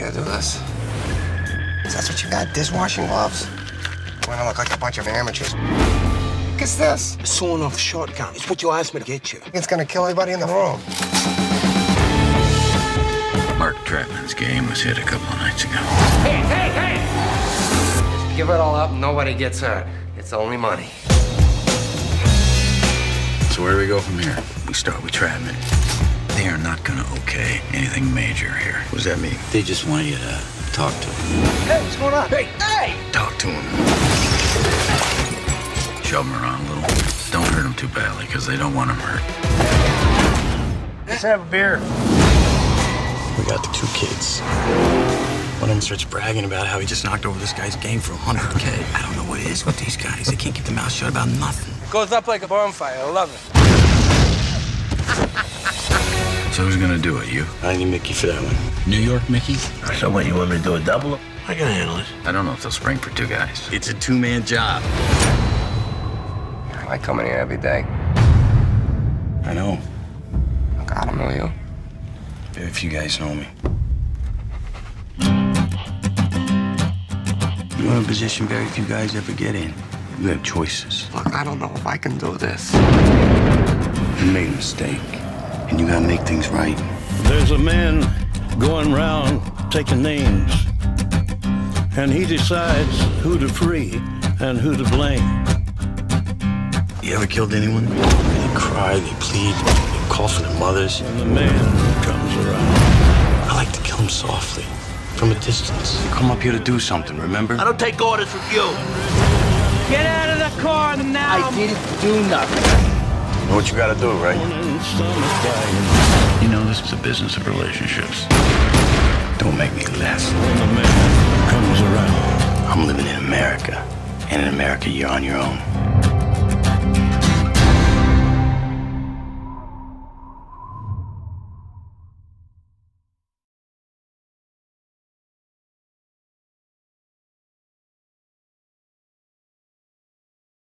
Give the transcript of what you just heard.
us. Is that what you got? Dishwashing gloves? We're gonna look like a bunch of amateurs. Look at this. A sawn off shotgun. It's what you asked me to get you. It's gonna kill everybody in the room. Mark Trattman's game was hit a couple of nights ago. Hey, hey, hey! Give it all up, nobody gets hurt. It's only money. So where do we go from here? We start with Trapman. They are not gonna okay anything major here. What does that mean? They just want you to talk to them. Hey, what's going on? Hey, hey! Talk to him. Shove him around a little. Don't hurt him too badly, because they don't want him hurt. Let's have a beer. We got the two kids. One of them starts bragging about how he just knocked over this guy's game for 100K. I don't know what it is with these guys. They can't keep their mouth shut about nothing. Goes up like a bonfire. I love it. So who's gonna do it? You? I need Mickey for that one. New York, Mickey? So what, you want me to do a double? I can handle it. I don't know if they'll spring for two guys. It's a two-man job. I like coming here every day. I know. Look, I don't know you. Very few guys know me. You're in a position very few guys ever get in. You have choices. Look, I don't know if I can do this. You made a mistake, and you gotta make things right. There's a man going round taking names, and he decides who to free and who to blame. You ever killed anyone? They cry, they plead, they call for their mothers. And the man comes around. I like to kill him softly, from a distance. You come up here to do something, remember? I don't take orders from you. Get out of the car now. I didn't do nothing. You know what you gotta do, right? And some are dying. You know, this is a business of relationships. Don't make me less. When the man comes around. I'm living in America, and in America, you're on your own.